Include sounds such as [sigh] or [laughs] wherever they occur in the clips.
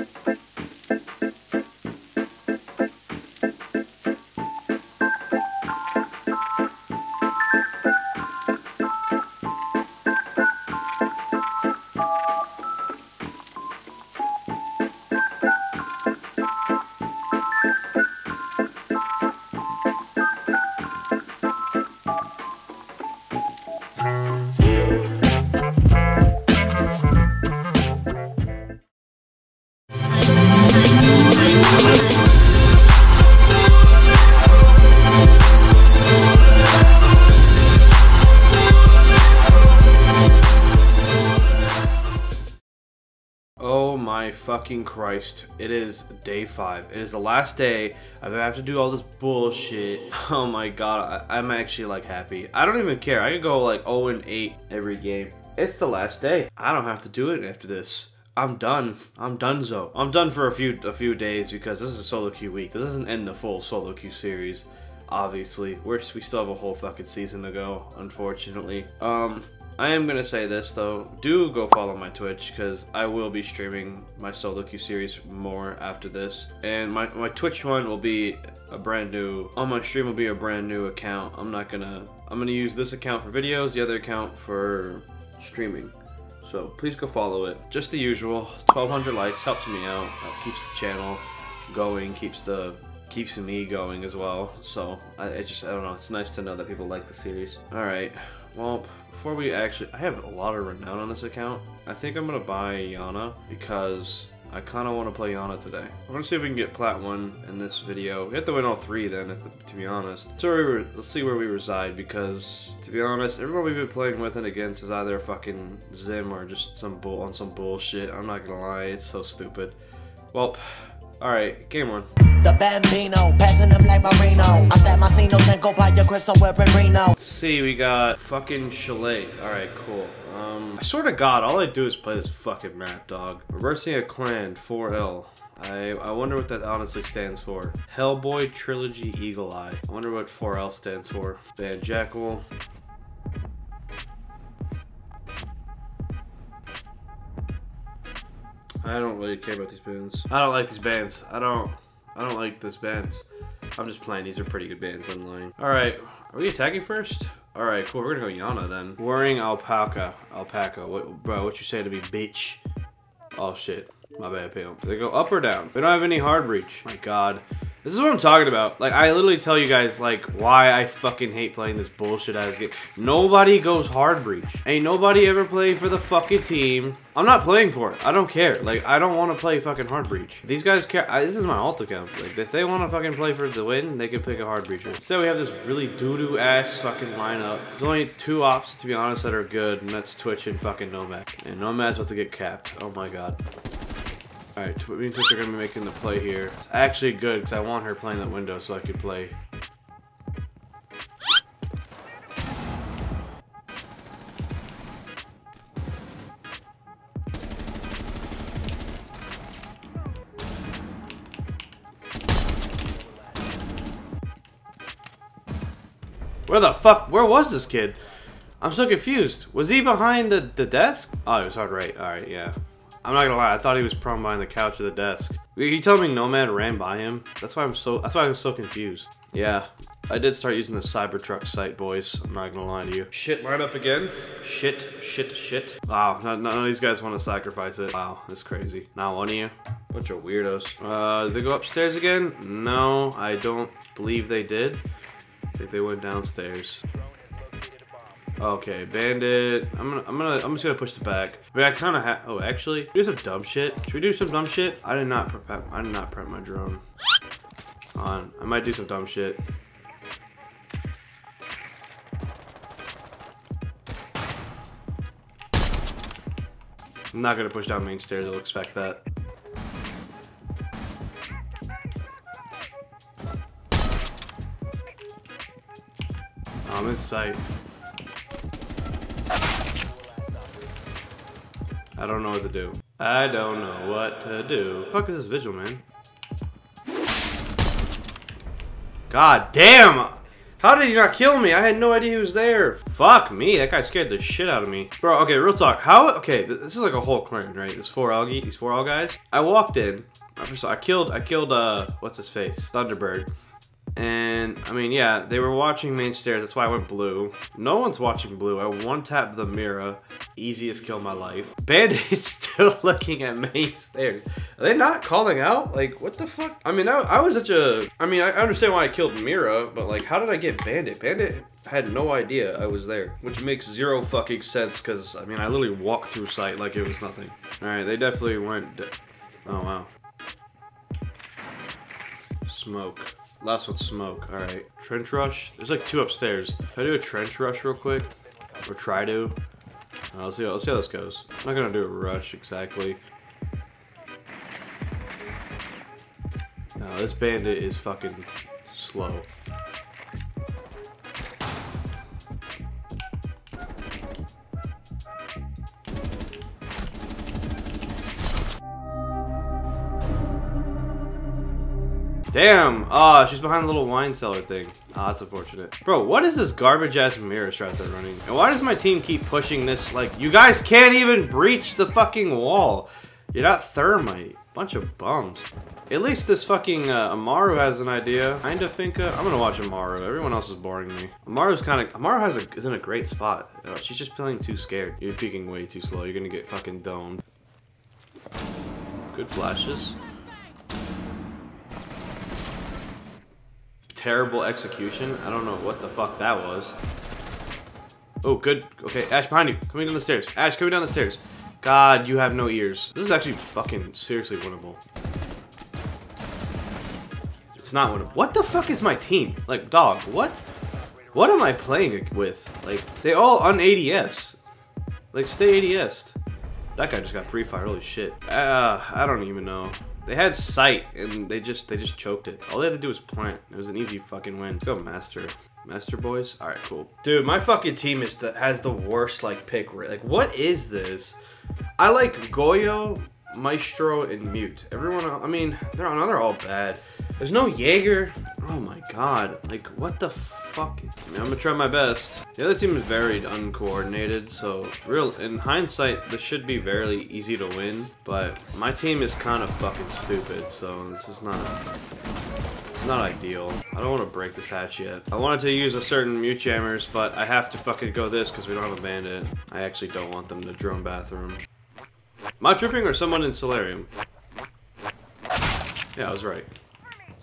Oh fucking Christ. It is day five. It is the last day. I have to do all this bullshit. [laughs] Oh my god. I, am actually like happy. I don't even care. I could go like 0 and 8 every game. It's the last day. I don't have to do it after this. I'm done. I'm done so. I'm done for a few a few days because this is a solo queue week. This doesn't end the full solo queue series. Obviously, we're, we still have a whole fucking season to go, unfortunately. Um, I am gonna say this though, do go follow my Twitch because I will be streaming my solo queue series more after this. And my, my Twitch one will be a brand new, on my stream will be a brand new account. I'm not gonna, I'm gonna use this account for videos, the other account for streaming. So please go follow it. Just the usual, 1200 likes helps me out, keeps the channel going, keeps the keeps me going as well. So I, I just I don't know. It's nice to know that people like the series. All right. Well, before we actually, I have a lot of renown on this account. I think I'm gonna buy Iana because I kind of want to play Iana today. I want to see if we can get Plat 1 in this video. We have to win all three then, the, to be honest. So let's see where we reside because, to be honest, everyone we've been playing with and against is either fucking Xim or just some bull on some bullshit. I'm not gonna lie, it's so stupid. Well, alright, game on. The Bambino, passing them like Marino. I stab my scenos, then go buy your crib somewhere in Reno. Let's see, we got fucking Chalet. Alright, cool. Um, I swear to God, all I do is play this fucking map, dog. Reversing a clan, 4L. I, I wonder what that honestly stands for. Hellboy Trilogy Eagle Eye. I wonder what 4L stands for. Van Jackal. I don't really care about these bands. I don't like these bands. I don't. I don't like these bands. I'm just playing. These are pretty good bands online. All right. Are we attacking first? All right, cool. We're gonna go Iana then. Worrying alpaca. Alpaca. What, bro, what you say to me, bitch? Oh shit. My bad, pimp. They go up or down? We don't have any hard breach. My god. This is what I'm talking about. Like, I literally tell you guys, like, why I fucking hate playing this bullshit ass game. Nobody goes hard breach. Ain't nobody ever played for the fucking team. I'm not playing for it. I don't care. Like, I don't want to play fucking hard breach. These guys care. I, this is my alt account. Like, if they want to fucking play for the win, they can pick a hard breacher. So we have this really doo-doo ass fucking lineup. There's only two ops, to be honest, that are good, and that's Twitch and fucking Nomad. And Nomad's about to get capped. Oh my god. Alright, me and Twitch are going to be making the play here. It's actually good because I want her playing that window so I could play. Where the fuck? Where was this kid? I'm so confused. Was he behind the, the desk? Oh, it was hard right. Alright, yeah. I'm not gonna lie, I thought he was prone behind the couch or the desk. You telling me Nomad ran by him? That's why I'm so that's why I was so confused. Yeah. I did start using the Cybertruck site, boys. I'm not gonna lie to you. Shit, right up again. Shit, shit, shit. Wow, none, none of these guys want to sacrifice it. Wow, that's crazy. Not one of you. Bunch of weirdos. Uh, did they go upstairs again? No, I don't believe they did. I think they went downstairs. Okay, bandit. I'm gonna, I'm gonna, I'm just gonna push the back. But I kind of have. Oh, actually, do some dumb shit. Should we do some dumb shit? I did not prep. I did not prep my drone. On, I might do some dumb shit. I'm not gonna push down main stairs. I'll expect that. I'm in sight. I don't know what to do. I don't know what to do. Fuck is this vigil, man? God damn! How did he not kill me? I had no idea he was there. Fuck me, that guy scared the shit out of me. Bro, okay, real talk. How, okay, th- this is like a whole clan, right? This four algae, these four all guys. I walked in, I killed, I killed, uh, what's his face? Thunderbird. And, I mean, yeah, they were watching main stairs, that's why I went blue. No one's watching blue. I one-tapped the Mira. Easiest kill my life. Bandit's [laughs] still looking at main stairs. Are they not calling out? Like, what the fuck? I mean, I, I was such a... I mean, I understand why I killed Mira, but, like, how did I get Bandit? Bandit had no idea I was there. Which makes zero fucking sense, because, I mean, I literally walked through sight like it was nothing. Alright, they definitely went... Oh, wow. Smoke. Last one's smoke. Alright. Trench rush. There's like two upstairs. Can I do a trench rush real quick? Or try to? Uh, let's see, let's see how this goes. I'm not gonna do a rush exactly. No, this bandit is fucking slow. Damn! Ah, oh, she's behind the little wine cellar thing. Ah, oh, that's unfortunate. Bro, what is this garbage ass Mira strat they're running? And why does my team keep pushing this? Like, you guys can't even breach the fucking wall. You're not thermite. Bunch of bums. At least this fucking uh, Amaru has an idea. Kinda Finka. I'm gonna watch Amaru. Everyone else is boring me. Amaru's kind of. Amaru has a, is in a great spot. Uh, she's just playing too scared. You're peeking way too slow. You're gonna get fucking domed. Good flashes. Terrible execution. I don't know what the fuck that was. Oh, good. Okay, Ash behind you. Coming down the stairs. Ash, coming down the stairs. God, you have no ears. This is actually fucking seriously winnable. It's not winnable. What the fuck is my team? Like, dog, what? What am I playing with? Like, they all un-ADS. Like, stay ADS. That guy just got pre-fire, holy shit. Uh, I don't even know. They had sight and they just they just choked it. All they had to do was plant. It was an easy fucking win. Let's go master. Master boys? Alright, cool. Dude, my fucking team is the has the worst like pick. Like what is this? I like Goyo, Maestro, and Mute. Everyone I mean, they're they're all bad. There's no Jaeger. Oh my god. Like, what the fuck? I am gonna try my best. The other team is very uncoordinated, so real in hindsight, this should be very easy to win, but my team is kind of fucking stupid, so this is not it's not ideal. I don't want to break this hatch yet. I wanted to use a certain mute jammers, but I have to fucking go this because we don't have a bandit. I actually don't want them to drone bathroom. Am I tripping or someone in Solarium? Yeah, I was right.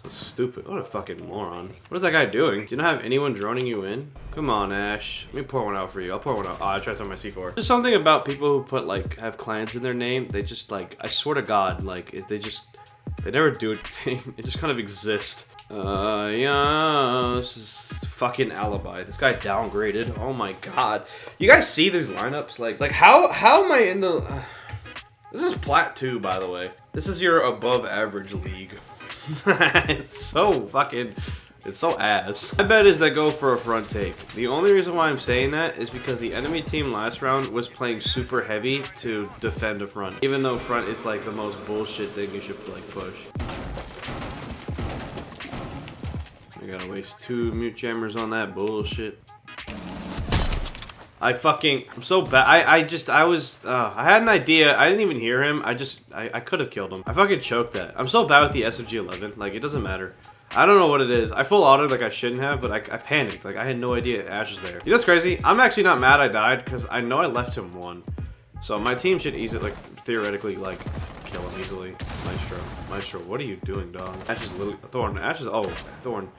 Stupid. What a fucking moron. What is that guy doing? Do you not have anyone droning you in? Come on, Ash. Let me pour one out for you. I'll pour one out. Oh, I tried to throw my C4. There's something about people who put, like, have clans in their name. They just, like, I swear to God, like, they just, they never do [laughs] anything. They just kind of exist. Uh, yeah, this is fucking alibi. This guy downgraded. Oh my god. You guys see these lineups? Like, like how, how am I in the... Uh, this is Plat 2, by the way. This is your above average league. [laughs] it's so fucking... It's so ass. My bet is that go for a front take. The only reason why I'm saying that is because the enemy team last round was playing super heavy to defend a front. Even though front is like the most bullshit thing you should like push. I gotta waste two mute jammers on that bullshit. I fucking, I'm so bad. I, I just, I was, uh, I had an idea. I didn't even hear him. I just, I, I could have killed him. I fucking choked that. I'm so bad with the SMG-11. Like, it doesn't matter. I don't know what it is. I full autoed like I shouldn't have, but I, I panicked. Like, I had no idea Ash was there. You know what's crazy? I'm actually not mad I died, because I know I left him one. So my team should easily, like, theoretically, like, kill him easily. Maestro. Maestro, what are you doing, dog? Ash is literally, Thorn. Ash is, oh, Thorn.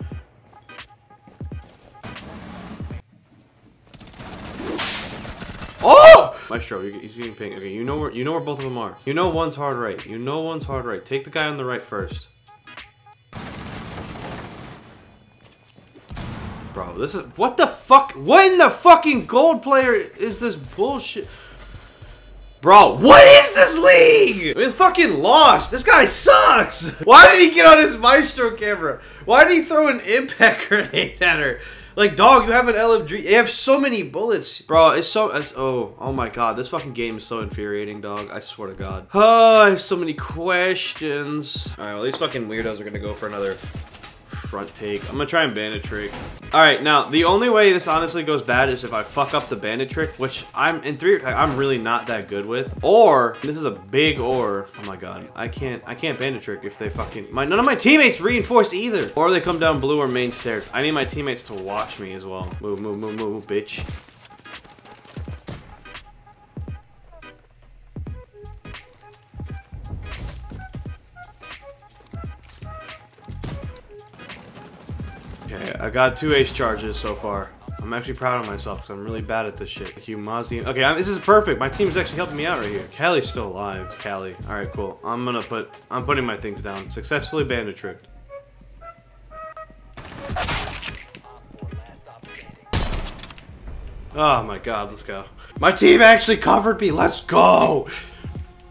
Oh! Maestro, he's getting pink. Okay, you know where you know where both of them are. You know one's hard right. You know one's hard right. Take the guy on the right first. Bro, this is what the fuck? What in the fucking gold player is this bullshit? Bro, what is this league? It's fucking lost. This guy sucks. [laughs] Why did he get on his Maestro camera? Why did he throw an impact [laughs] grenade at her? Like, dog, you have an LMG. You have so many bullets. Bro, it's so... It's, oh, oh my god. This fucking game is so infuriating, dog. I swear to god. Oh, [sighs] I have so many questions. Alright, well, these fucking weirdos are gonna go for another front take. I'm gonna try and bandit trick. All right, now the only way this honestly goes bad is if I fuck up the bandit trick, which I'm in three. I'm really not that good with. Or this is a big or. Oh my god, I can't. I can't bandit trick if they fucking. My none of my teammates reinforced either. Or they come down blue or main stairs. I need my teammates to watch me as well. Move, move, move, move, bitch. Okay, I got two ace charges so far. I'm actually proud of myself because I'm really bad at this shit. Humazian. Okay, I, this is perfect. My team's actually helping me out right here. Kali's still alive. It's Kali. All right, cool. I'm gonna put. I'm putting my things down. Successfully bandit tricked. Oh my god, let's go. My team actually covered me. Let's go.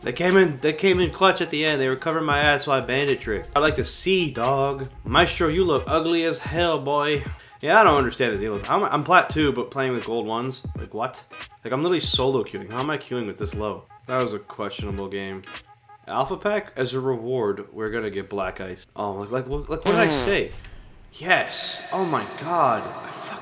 They came in. They came in clutch at the end. They were covering my ass while I bandit trick. I like to see, dog. Maestro, you look ugly as hell, boy. Yeah, I don't understand the deal. I'm, I'm plat 2, but playing with gold ones. Like, what? Like, I'm literally solo queuing. How am I queuing with this low? That was a questionable game. Alpha Pack, as a reward, we're gonna get Black Ice. Oh, like, like, like what did I mm. say? Yes! Oh my god.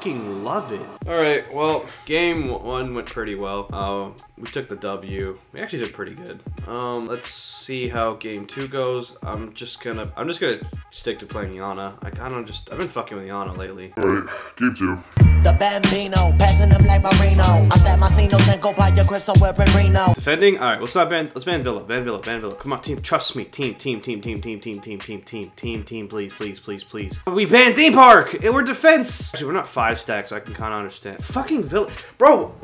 I fucking love it. Alright, well, game one went pretty well. Uh, we took the W. We actually did pretty good. Um, let's see how game two goes. I'm just gonna, I'm just gonna stick to playing Iana. I kinda just, I've been fucking with Iana lately. Alright, game two. The Bambino, passing them like Marino. I stack my Cinos and go buy your crib somewhere in Reno. Defending? Alright, let's not ban, let's ban Villa, ban Villa, ban Villa. Come on, team, trust me. Team, team, team, team, team, team, team, team, team, team, team, please, please, please, please. We banned Theme Park! We're defense! Actually, we're not five stacks, I can kinda understand. Fucking Villa, bro!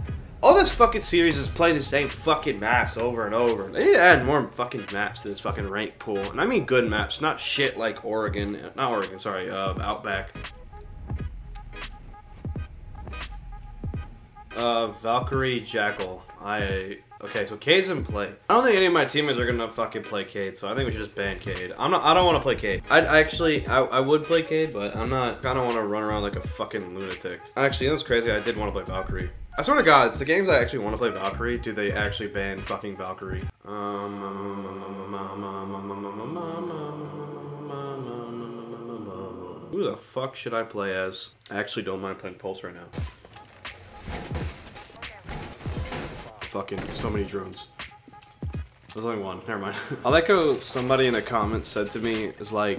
All this fucking series is playing the same fucking maps over and over. They need to add more fucking maps to this fucking rank pool. And I mean good maps, not shit like Oregon. Not Oregon, sorry, uh, Outback. Uh, Valkyrie Jackal. I... Okay, so Cade's in play. I don't think any of my teammates are gonna fucking play Cade, so I think we should just ban Cade. I'm not- I don't want to play Cade. I actually- I, I would play Cade, but I'm not- I don't want to run around like a fucking lunatic. Actually, what's crazy? I did want to play Valkyrie. I swear to God, it's the games I actually want to play Valkyrie. Do they actually ban fucking Valkyrie? Um, who the fuck should I play as? I actually don't mind playing Pulse right now. Fucking so many drones. There's only one. Never mind. I like how somebody in the comments said to me, is like,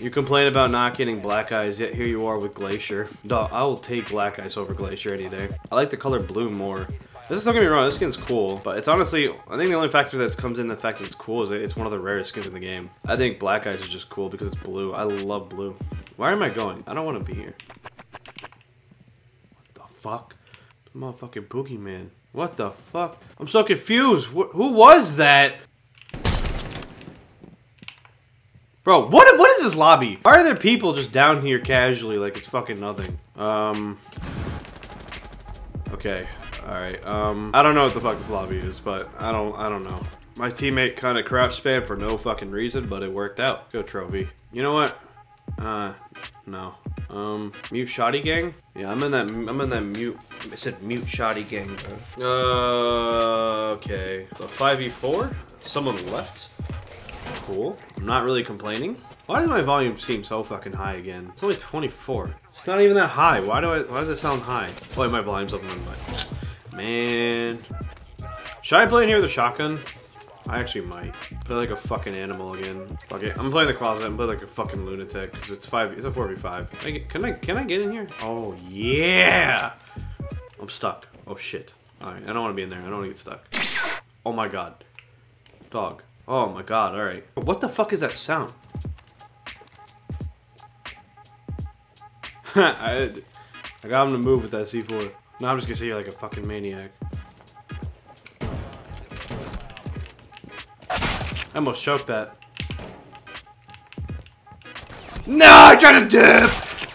you complain about not getting Black Ice, yet here you are with Glacier. Dog, I will take Black Ice over Glacier any day. I like the color blue more. This is, don't get me wrong, this skin's cool, but it's honestly, I think the only factor that comes in the fact that it's cool is it's one of the rarest skins in the game. I think Black Ice is just cool because it's blue. I love blue. Where am I going? I don't want to be here. What the fuck? Motherfucking boogeyman. What the fuck? I'm so confused. Wh who was that? Bro, what what is this lobby? Why are there people just down here casually like it's fucking nothing? Um Okay. Alright. Um I don't know what the fuck this lobby is, but I don't I don't know. My teammate kind of crouch spam for no fucking reason, but it worked out. Go trophy. You know what? Uh no. Um, mute shoddy gang? Yeah, I'm in that. I'm in that mute. I said mute shoddy gang. Uh, okay. V four. Someone left. Cool. I'm not really complaining. Why does my volume seem so fucking high again? It's only 24. It's not even that high. Why do I? Why does it sound high? Oh, my volume's up. in my mind. Man, should I play in here with a shotgun? I actually might. Play like a fucking animal again. Fuck it. I'm playing the closet and play like a fucking lunatic because it's five. It's a four v five. Can I, get, can I can I get in here? Oh yeah. I'm stuck. Oh shit. All right. I don't want to be in there. I don't want to get stuck. Oh my god. Dog. Oh my god. All right. What the fuck is that sound? [laughs] I I got him to move with that C4. Now I'm just gonna sit here like a fucking maniac. I almost choked that. No, I tried to dip!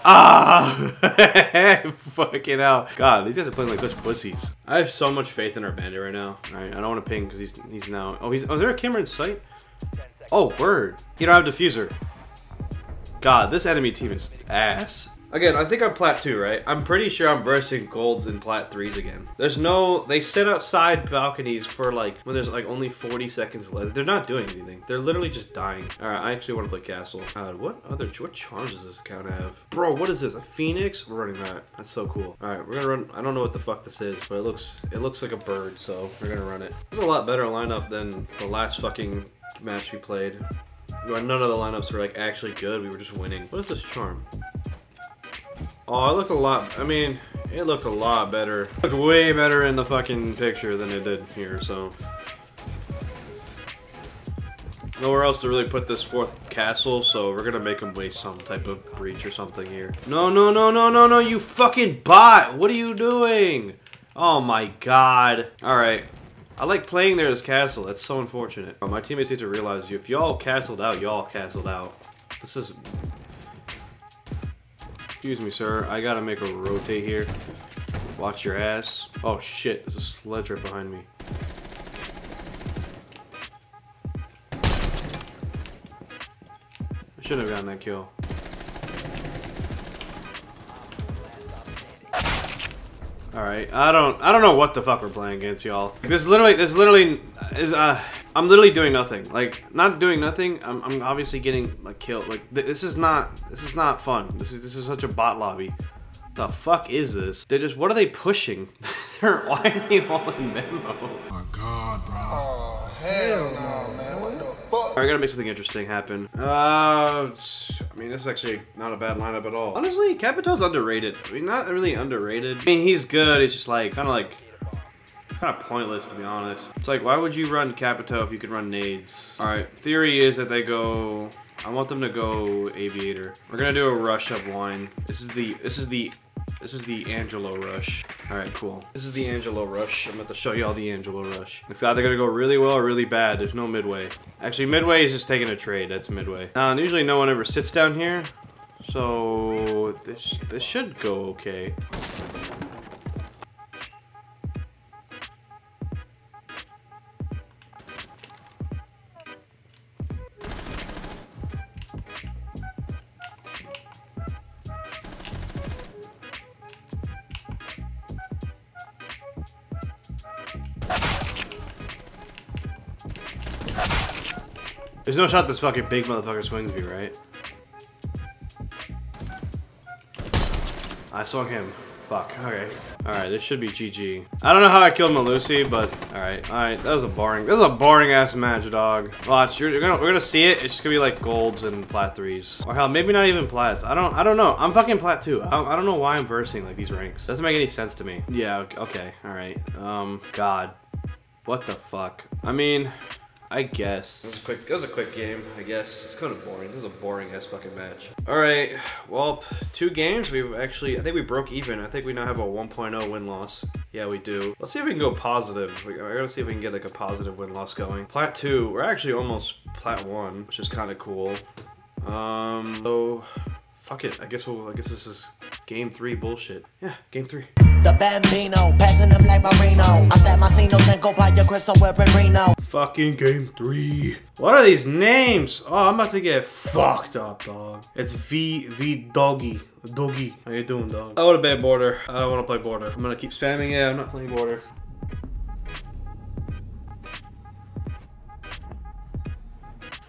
Ah! [laughs] Fucking hell. God, these guys are playing like such pussies. I have so much faith in our bandit right now. Alright, I don't want to ping because he's he's now... Oh, he's... Oh, is there a camera in sight? Oh, word. You don't have defuser. God, this enemy team is ass. Again, I think I'm plat 2, right? I'm pretty sure I'm versing golds in plat 3s again. There's no... They sit outside balconies for like... When there's like only 40 seconds left. They're not doing anything. They're literally just dying. Alright, I actually want to play castle. Uh, what other... What charms does this account have? Bro, what is this? A phoenix? We're running that. That's so cool. Alright, we're gonna run... I don't know what the fuck this is, but it looks... It looks like a bird, so we're gonna run it. It's a lot better lineup than the last fucking match we played. None of the lineups were like actually good. We were just winning. What is this charm? Oh, it looked a lot. I mean, it looked a lot better. It looked way better in the fucking picture than it did here. So nowhere else to really put this fourth castle. So we're gonna make him waste some type of breach or something here. No, no, no, no, no, no! You fucking bot! What are you doing? Oh my god! All right. I like playing there as castle. That's so unfortunate. Oh, my teammates need to realize if y'all castled out, y'all castled out. This is... Excuse me, sir. I gotta make a rotate here. Watch your ass. Oh shit, there's a sledge right behind me. I shouldn't have gotten that kill. Alright, I don't I don't know what the fuck we're playing against y'all. This literally this literally is uh I'm literally doing nothing. Like not doing nothing. I'm, I'm obviously getting like killed. Like th this is not this is not fun. This is this is such a bot lobby. The fuck is this? They're just what are they pushing? Why are they all in memo? Oh my god, bro. Oh, hell no, man. What the fuck? I gotta make something interesting happen. Uh, I mean, this is actually not a bad lineup at all. Honestly, Capitão's underrated. I mean, not really underrated. I mean, he's good. He's just like, kind of like, kind of pointless to be honest. It's like, why would you run Capitão if you could run nades? All right, theory is that they go, I want them to go Aviator. We're gonna do a rush of wine. This is the, this is the this is the Angelo Rush. Alright, cool. This is the Angelo Rush. I'm about to show you all the Angelo Rush. It's either gonna go really well or really bad. There's no midway. Actually, midway is just taking a trade. That's midway. Now, usually no one ever sits down here. So, this, this should go okay. There's no shot this fucking big motherfucker swings me, right? I swung him. Fuck, okay. Alright, this should be GG. I don't know how I killed Melusi, but alright. Alright, that was a boring, this is a boring ass match, dog. Watch, you're, you're, gonna, we're gonna see it. It's just gonna be like golds and plat threes. Or hell, maybe not even plats. I don't, I don't know. I'm fucking plat two. I, I don't know why I'm versing like these ranks. Doesn't make any sense to me. Yeah, okay, alright. Um, God. What the fuck? I mean, I guess. It was a quick, it was a quick game, I guess. It's kind of boring. It was a boring ass fucking match. All right, well, two games. We've actually, I think we broke even. I think we now have a 1.0 win-loss. Yeah, we do. Let's see if we can go positive. I gotta see if we can get like a positive win-loss going. Plat 2, we're actually almost plat 1, which is kind of cool. Um, so, fuck it. I guess we'll, I guess this is game 3 bullshit. Yeah, game 3. The Bambino, passing them like Marino. I stab my Cinos and go buy your crib somewhere in Reno. Fucking game three. What are these names? Oh, I'm about to get fucked up, dog. It's V V Doggy. Doggy. How you doing, dog? I want to ban border. I don't want to play border. I'm gonna keep spamming it. I'm not playing border. [sighs]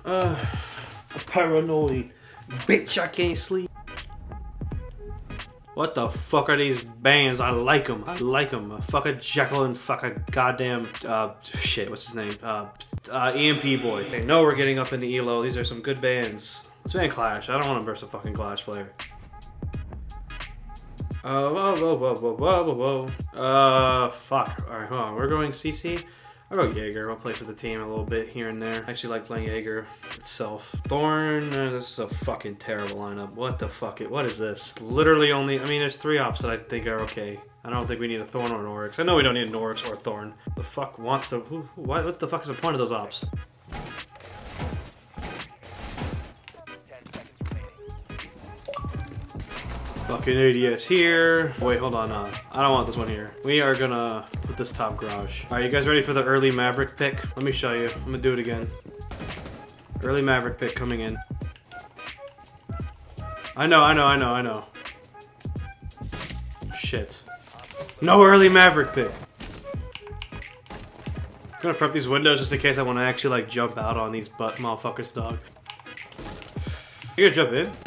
Uh, paranoid. Bitch, I can't sleep. What the fuck are these bands? I like them. I like them. Fuck a Jackal and fuck a goddamn, uh, shit, what's his name? Uh, uh, EMP boy. They know we're getting up into ELO. These are some good bands. Let's Clash. I don't want to verse a fucking Clash player. Uh, whoa, whoa, whoa, whoa, whoa, whoa, whoa. Uh, fuck. Alright, hold on. We're going CC. I'll go Jaeger. I'll play for the team a little bit here and there. I actually like playing Jaeger itself. Thorn, uh, this is a fucking terrible lineup. What the fuck? It, what is this? Literally only, I mean, there's three ops that I think are okay. I don't think we need a Thorn or an Oryx. I know we don't need an Oryx or Thorn. The fuck wants to, who, what, what the fuck is the point of those ops? ADS here. Wait, hold on. Uh, I don't want this one here. We are gonna put this top garage. All right, you guys ready for the early Maverick pick? Let me show you. I'm gonna do it again. Early Maverick pick coming in. I know, I know, I know, I know. shit. No early Maverick pick. I'm gonna prep these windows just in case I want to actually like jump out on these butt motherfuckers, dog. You gonna jump in?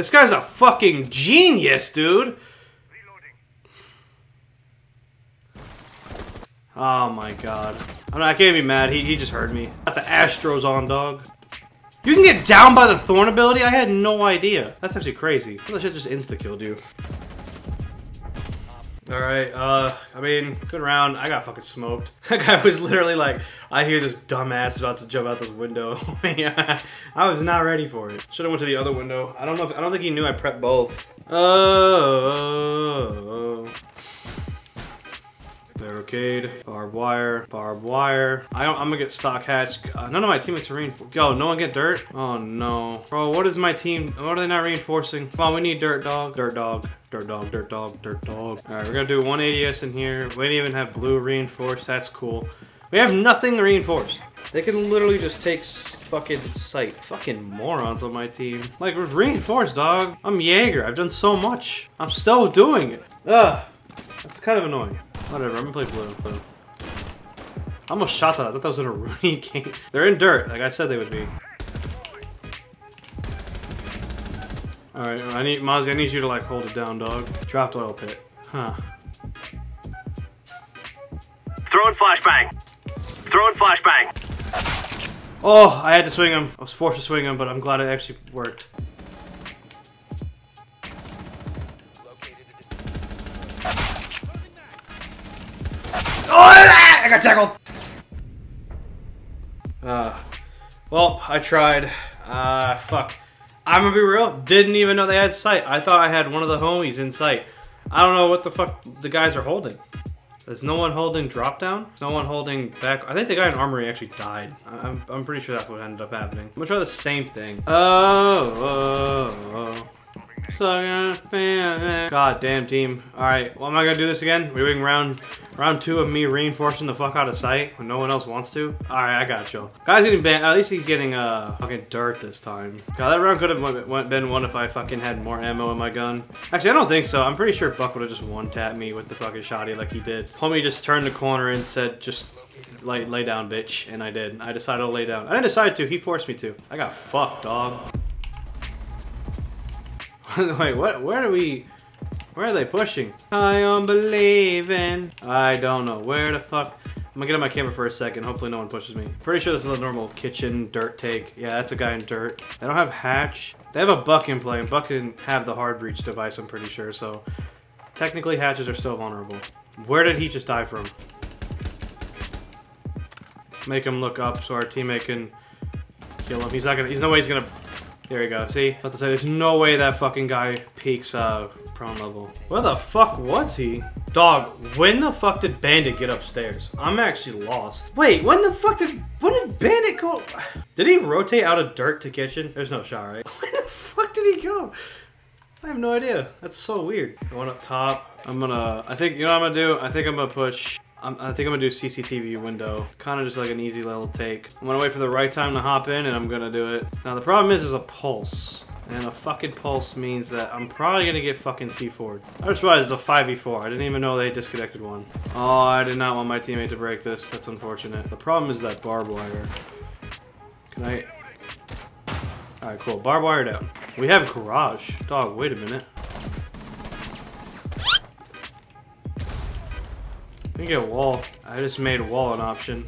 This guy's a fucking genius, dude. Oh my god. I, I can't be mad. He, he just heard me. Got the Astros on, dog. You can get down by the Thorn ability? I had no idea. That's actually crazy. That shit just insta-killed you. Alright, uh, I mean, good round. I got fucking smoked. [laughs] That guy was literally like, I hear this dumbass about to jump out this window. [laughs] I was not ready for it. Should've went to the other window. I don't know if, I don't think he knew I prepped both. Oh. Barricade, barbed wire, barbed wire. I don't, I'm gonna get stock hatch. Uh, none of my teammates are reinforced. Yo, no one get dirt? Oh no. Bro, what is my team? What are they not reinforcing? Come on, we need dirt dog. Dirt dog. Dirt dog, dirt dog, dirt dog. Alright, we're gonna do one ADS in here. We didn't even have blue reinforced. That's cool. We have nothing reinforced. They can literally just take fucking sight. Fucking morons on my team. Like, reinforced, dog. I'm Jaeger. I've done so much. I'm still doing it. Ugh. That's kind of annoying. Whatever, I'm gonna play blue. blue. I almost shot that. I thought that was in a [laughs] Rooney game. They're in dirt, like I said they would be. Alright, I need Mozzie, I need you to like hold it down, dog. Dropped oil pit. Huh. Throwing flashbang. Throwing flashbang. Oh, I had to swing him. I was forced to swing him, but I'm glad it actually worked. Oh, I got tackled. Uh, well, I tried. Uh, fuck. I'm gonna be real. Didn't even know they had sight. I thought I had one of the homies in sight. I don't know what the fuck the guys are holding. There's no one holding drop down. There's no one holding back. I think the guy in armory actually died. I'm, I'm pretty sure that's what ended up happening. I'm gonna try the same thing. Oh, oh, oh. God damn team. Alright, well, am I gonna do this again? We're doing round round two of me reinforcing the fuck out of sight when no one else wants to. Alright, I got you. Guy's getting banned. At least he's getting uh fucking dirt this time. God, that round could have been one if I fucking had more ammo in my gun. Actually, I don't think so. I'm pretty sure Buck would have just one-tapped me with the fucking shotty like he did. Homie just turned the corner and said, just lay, lay down, bitch. And I did. I decided to lay down. I didn't decide to. He forced me to. I got fucked, dog. [laughs] Wait, what? Where are we? Where are they pushing? I am believing. I don't know. Where the fuck? I'm gonna get on my camera for a second. Hopefully no one pushes me. Pretty sure this is a normal kitchen dirt take. Yeah, that's a guy in dirt. They don't have hatch. They have a buck in play, and buck can have the hard breach device, I'm pretty sure. So technically hatches are still vulnerable. Where did he just die from? Make him look up so our teammate can kill him. He's not gonna, he's no way he's gonna there we go. See? About to say, there's no way that fucking guy peaks uh, prone level. Where the fuck was he? Dog, when the fuck did Bandit get upstairs? I'm actually lost. Wait, when the fuck did... When did Bandit go... Did he rotate out of dirt to kitchen? There's no shot, right? [laughs] When the fuck did he go? I have no idea. That's so weird. Going up top. I'm gonna... I think... You know what I'm gonna do? I think I'm gonna push... I'm, i think I'm gonna do CCTV window. Kind of just like an easy little take. I'm gonna wait for the right time to hop in and I'm gonna do it. Now the problem is there's a pulse. And a fucking pulse means that I'm probably gonna get fucking C4'd. I just realized it's a 5v4. I didn't even know they disconnected one. Oh, I did not want my teammate to break this. That's unfortunate. The problem is that barbed wire. Can I... Alright, cool. Barbed wire down. We have garage. Dog, wait a minute. Can get wall. I just made wall an option.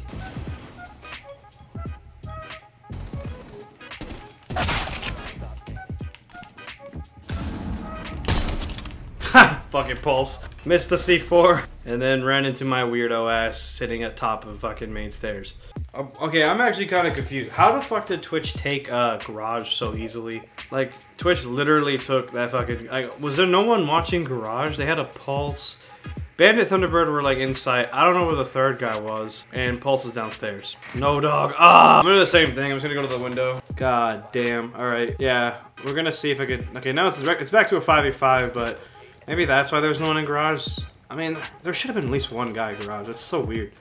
fucking pulse. Missed the C4 and then ran into my weirdo ass sitting at top of fucking main stairs. Oh, okay, I'm actually kind of confused. How the fuck did Twitch take uh, Garage so easily? Like, Twitch literally took that fucking... Like, was there no one watching Garage? They had a pulse. Bandit Thunderbird were like inside. I don't know where the third guy was. And Pulse is downstairs. No dog. Ah! I'm gonna do the same thing. I'm just gonna go to the window. God damn. Alright. Yeah. We're gonna see if I could. Okay, now it's, it's back to a 5v5, but maybe that's why there's no one in garage. I mean, there should have been at least one guy in garage. That's so weird.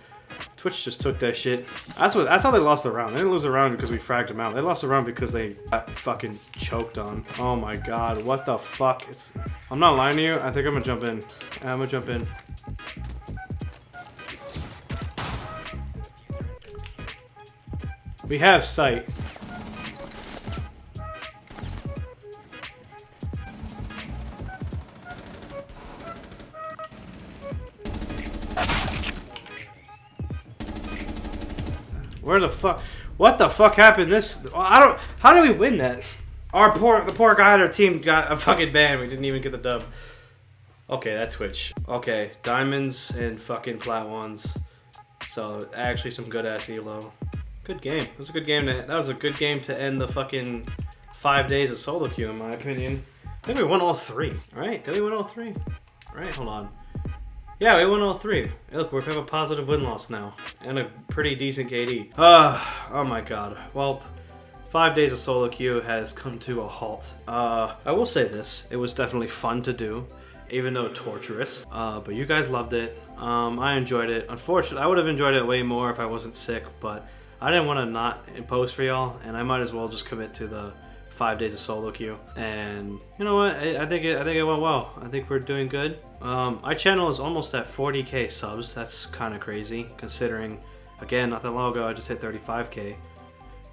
Twitch just took that shit. That's what. That's how they lost the round. They didn't lose the round because we fragged them out. They lost the round because they got fucking choked on. Oh my god, what the fuck? It's. I'm not lying to you. I think I'm gonna jump in. I'm gonna jump in. We have sight. Where the fuck? What the fuck happened? This I don't. How did we win that? Our poor the poor guy on our team got a fucking ban. We didn't even get the dub. Okay, that's Twitch. Okay, diamonds and fucking plat ones. So actually some good ass elo. Good game. That was a good game. To, that was a good game to end the fucking five days of solo queue, in my opinion. I think we won all three. All right, Did we win all three? All right, Hold on. Yeah, we won all three. Look, we have a positive win loss now and a pretty decent KD. Ah, oh my god. Well, five days of solo queue has come to a halt. Uh, I will say this: it was definitely fun to do, even though torturous. Uh, but you guys loved it. Um, I enjoyed it. Unfortunately, I would have enjoyed it way more if I wasn't sick, but I didn't want to not impose for y'all, and I might as well just commit to the five days of solo queue. And you know what? I, I think it, I think it went well. I think we're doing good. Um, our channel is almost at 40k subs. That's kind of crazy considering, again, not that long ago I just hit 35k.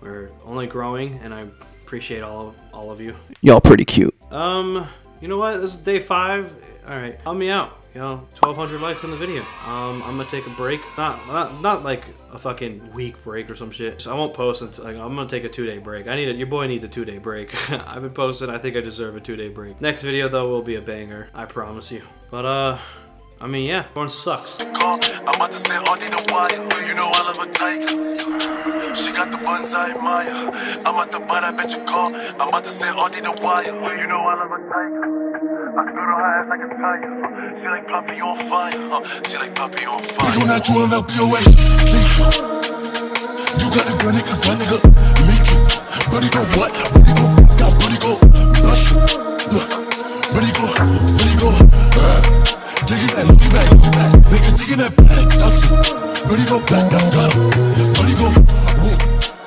We're only growing, and I appreciate all of, all of you. Y'all pretty cute. Um, you know what? This is day five. All right, help me out. You know, 1,200 likes on the video. Um, I'm gonna take a break. Not, not, not like a fucking week break or some shit. So I won't post until like, I'm gonna take a two-day break. I need it. Your boy needs a two-day break. [laughs] I've been posting. I think I deserve a two-day break. Next video though will be a banger. I promise you. But uh, I mean, yeah, porn sucks. I'm about to say all the wire. You know I love a tiger. She got the buns I admire. I'm at the butt, I bet you call. I'm about to say all the wire. You know I love a tiger. I can go to her ass like a tire. She like Poppy on fire. She like Poppy on We fire. gon' not do an LPOA. You got a gun, nigga, gun, nigga. Make it. Buddy go what? Buddy go. Got buddy go. Blush it. Look. Buddy go. Buddy go. Uh, Dig it Louis back, Louis back. Nigga taking that back, that's it. Ready go back, I got him. Ready go, I win.